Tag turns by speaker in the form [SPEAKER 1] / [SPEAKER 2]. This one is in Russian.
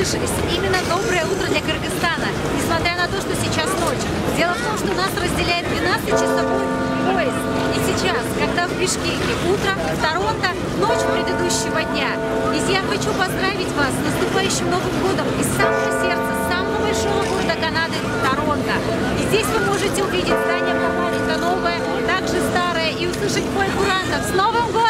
[SPEAKER 1] слышались. Именно доброе утро для Кыргызстана, несмотря на то, что сейчас ночь. Дело в том, что нас разделяет 12-часовой поезд. И сейчас, когда в Бишкеке утро, в Торонто ночь предыдущего дня. И я хочу поздравить вас с наступающим Новым годом из самого сердца, самого большого города Канады, Торонто. И здесь вы можете увидеть здание парламента новое, также старое, и услышать бой курантов. С Новым годом,